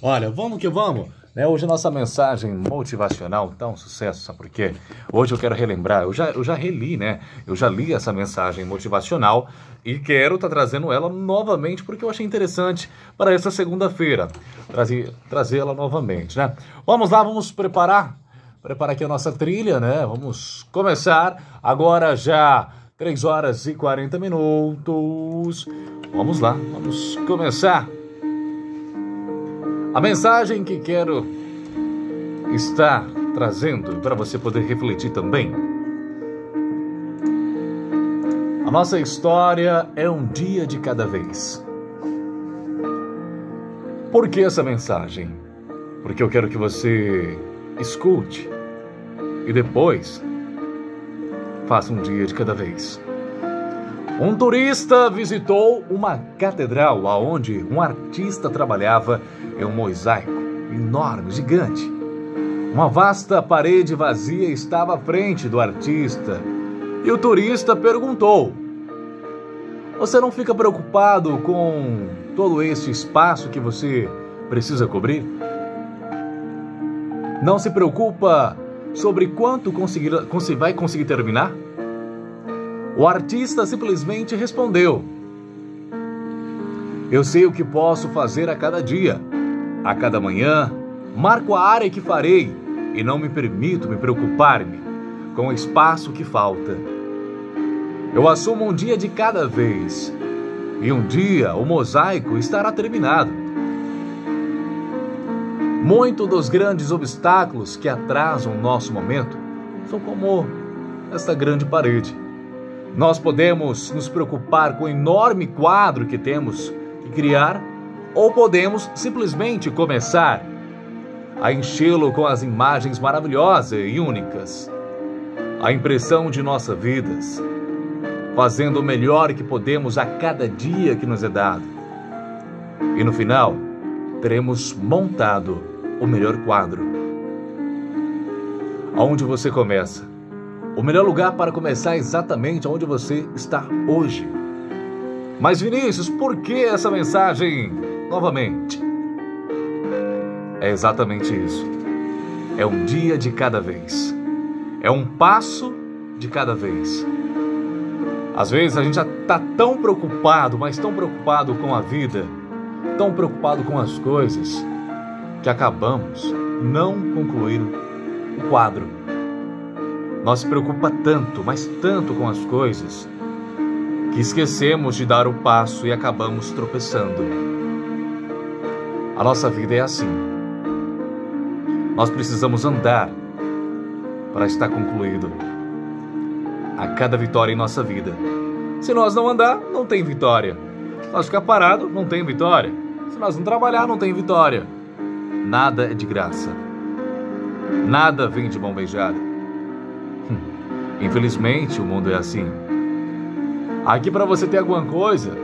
Olha, vamos que vamos. Né? Hoje a nossa mensagem motivacional tá um sucesso, sabe por quê? Hoje eu quero relembrar, eu já, eu já reli, né? Eu já li essa mensagem motivacional e quero estar tá trazendo ela novamente porque eu achei interessante para essa segunda-feira. Trazer, trazer ela novamente, né? Vamos lá, vamos preparar. Preparar aqui a nossa trilha, né? Vamos começar agora já 3 horas e 40 minutos. Vamos lá, vamos começar. A mensagem que quero estar trazendo para você poder refletir também. A nossa história é um dia de cada vez. Por que essa mensagem? Porque eu quero que você escute e depois faça um dia de cada vez. Um turista visitou uma catedral aonde um artista trabalhava em um mosaico enorme, gigante. Uma vasta parede vazia estava à frente do artista e o turista perguntou: Você não fica preocupado com todo esse espaço que você precisa cobrir? Não se preocupa sobre quanto conseguir, vai conseguir terminar? O artista simplesmente respondeu: Eu sei o que posso fazer a cada dia, a cada manhã, marco a área que farei e não me permito me preocupar-me com o espaço que falta. Eu assumo um dia de cada vez e um dia o mosaico estará terminado. Muito dos grandes obstáculos que atrasam o nosso momento são como esta grande parede nós podemos nos preocupar com o enorme quadro que temos que criar, ou podemos simplesmente começar a enchê-lo com as imagens maravilhosas e únicas, a impressão de nossas vidas, fazendo o melhor que podemos a cada dia que nos é dado. E no final, teremos montado o melhor quadro. Aonde você começa? O melhor lugar para começar é exatamente onde você está hoje. Mas Vinícius, por que essa mensagem novamente? É exatamente isso. É um dia de cada vez. É um passo de cada vez. Às vezes a gente já está tão preocupado, mas tão preocupado com a vida, tão preocupado com as coisas, que acabamos não concluindo o quadro nós se preocupa tanto, mas tanto com as coisas, que esquecemos de dar o passo e acabamos tropeçando. A nossa vida é assim. Nós precisamos andar para estar concluído. A cada vitória em nossa vida. Se nós não andar, não tem vitória. Se nós ficar parado, não tem vitória. Se nós não trabalhar, não tem vitória. Nada é de graça. Nada vem de mão beijada. Infelizmente, o mundo é assim. Aqui, para você ter alguma coisa,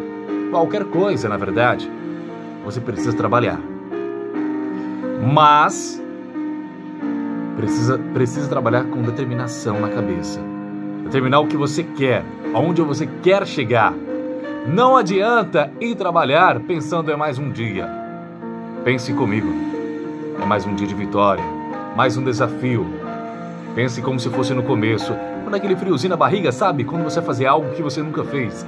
qualquer coisa, na verdade, você precisa trabalhar. Mas precisa, precisa trabalhar com determinação na cabeça. Determinar o que você quer, aonde você quer chegar. Não adianta ir trabalhar pensando em mais um dia. Pense comigo. É mais um dia de vitória, mais um desafio. Pense como se fosse no começo, aquele friozinho na barriga, sabe? Quando você fazer algo que você nunca fez.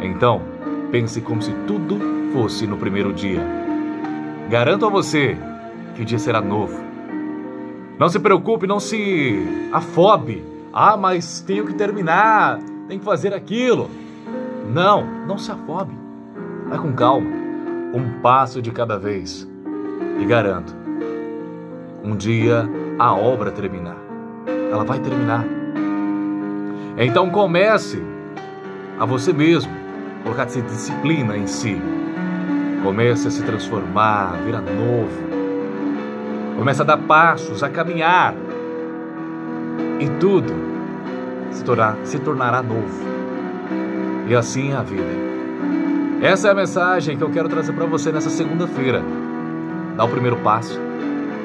Então, pense como se tudo fosse no primeiro dia. Garanto a você que o dia será novo. Não se preocupe, não se afobe. Ah, mas tenho que terminar, tenho que fazer aquilo. Não, não se afobe. Vai com calma, um passo de cada vez. E garanto, um dia a obra terminar. Ela vai terminar. Então comece a você mesmo colocar essa disciplina em si. Comece a se transformar, a virar novo. Comece a dar passos, a caminhar. E tudo se, tornar, se tornará novo. E assim é a vida. Essa é a mensagem que eu quero trazer para você nessa segunda-feira. Dá o primeiro passo,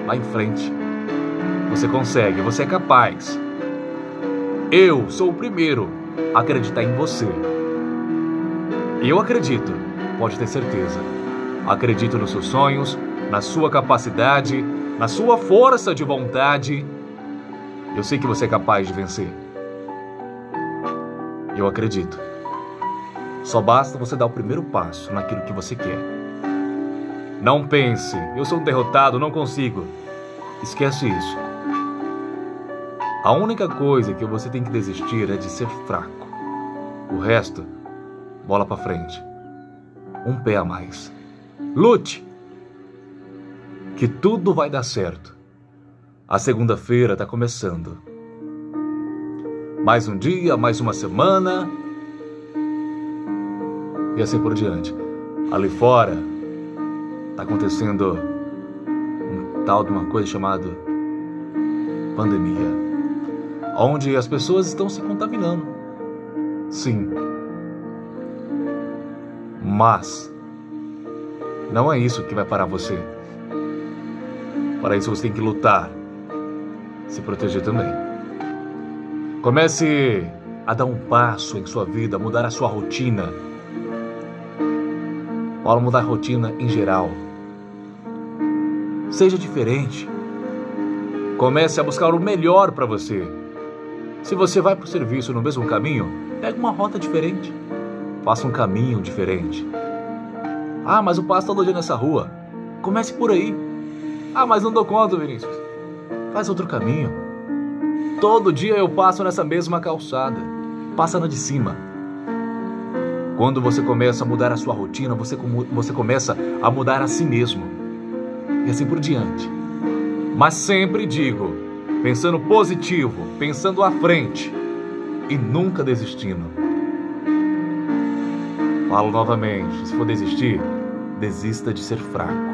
vá em frente. Você consegue, você é capaz. Eu sou o primeiro a acreditar em você. Eu acredito, pode ter certeza. Acredito nos seus sonhos, na sua capacidade, na sua força de vontade. Eu sei que você é capaz de vencer. Eu acredito. Só basta você dar o primeiro passo naquilo que você quer. Não pense, eu sou um derrotado, não consigo. Esquece isso. A única coisa que você tem que desistir é de ser fraco. O resto, bola para frente. Um pé a mais. Lute! Que tudo vai dar certo. A segunda-feira está começando. Mais um dia, mais uma semana. E assim por diante. Ali fora está acontecendo um tal de uma coisa chamada pandemia onde as pessoas estão se contaminando. Sim. Mas não é isso que vai parar você. Para isso você tem que lutar, se proteger também. Comece a dar um passo em sua vida, mudar a sua rotina. Fala mudar a rotina em geral. Seja diferente. Comece a buscar o melhor para você. Se você vai para o serviço no mesmo caminho, pegue uma rota diferente. Faça um caminho diferente. Ah, mas o passo dia nessa rua. Comece por aí. Ah, mas não dou conta, Vinícius. Faz outro caminho. Todo dia eu passo nessa mesma calçada. Passa na de cima. Quando você começa a mudar a sua rotina, você, você começa a mudar a si mesmo. E assim por diante. Mas sempre digo, pensando positivo, pensando à frente e nunca desistindo. Falo novamente: se for desistir, desista de ser fraco.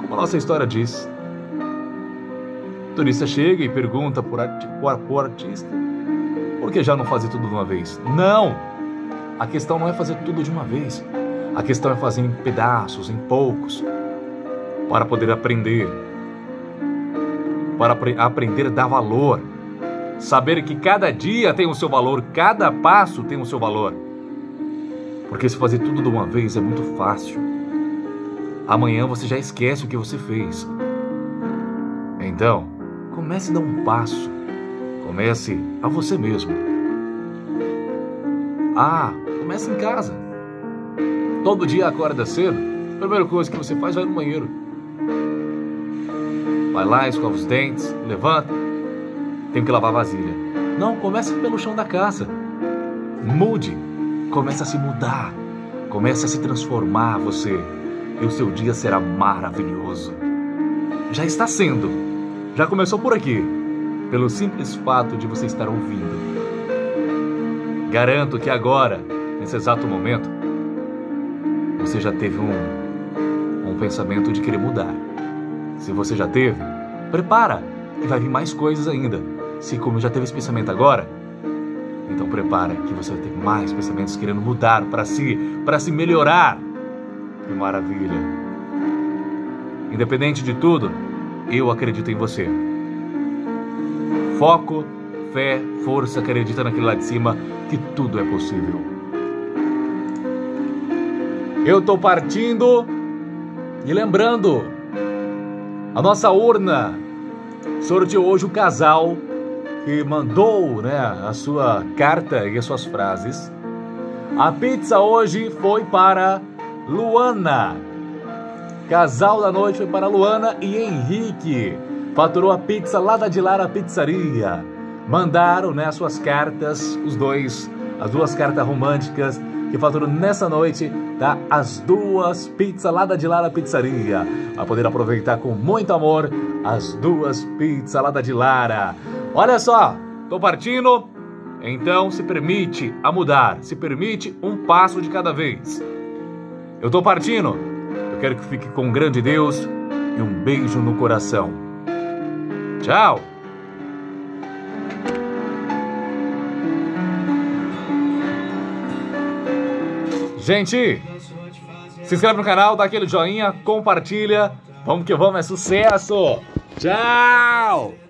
Como a nossa história diz, o turista chega e pergunta por, por artista por que já não fazer tudo de uma vez? Não! A questão não é fazer tudo de uma vez. A questão é fazer em pedaços, em poucos, para poder aprender, para aprender a dar valor. Saber que cada dia tem o seu valor, cada passo tem o seu valor. Porque se fazer tudo de uma vez é muito fácil. Amanhã você já esquece o que você fez. Então, comece a dar um passo. Comece a você mesmo. Ah, comece em casa. Todo dia acorda cedo. A primeira coisa que você faz vai no banheiro Vai lá, escova os dentes, levanta. Tenho que lavar a vasilha. Não, comece pelo chão da casa. Mude. Comece a se mudar. Comece a se transformar você. E o seu dia será maravilhoso. Já está sendo. Já começou por aqui. Pelo simples fato de você estar ouvindo. Garanto que agora, nesse exato momento, você já teve um, um pensamento de querer mudar. Se você já teve, prepara, que vai vir mais coisas ainda. Se como já teve esse pensamento agora, então prepara que você vai ter mais pensamentos querendo mudar para si, para se melhorar. Que maravilha! Independente de tudo, eu acredito em você. Foco, fé, força, acredita naquilo lá de cima que tudo é possível. Eu tô partindo e lembrando, a nossa urna sorteou hoje o casal que mandou né, a sua carta e as suas frases. A pizza hoje foi para Luana. Casal da noite foi para Luana e Henrique. Faturou a pizza lá da Dilara Pizzaria. Mandaram né, as suas cartas, os dois, as duas cartas românticas que faturou nessa noite tá? As duas pizzas lá da Dilara Pizzaria. Vai poder aproveitar com muito amor as duas pizzas lá da Dilara. Olha só, tô partindo. Então se permite a mudar, se permite um passo de cada vez. Eu tô partindo. Eu quero que fique com um grande Deus e um beijo no coração. Tchau. Gente, se inscreve no canal, dá aquele joinha, compartilha. Vamos que vamos, é sucesso! Tchau!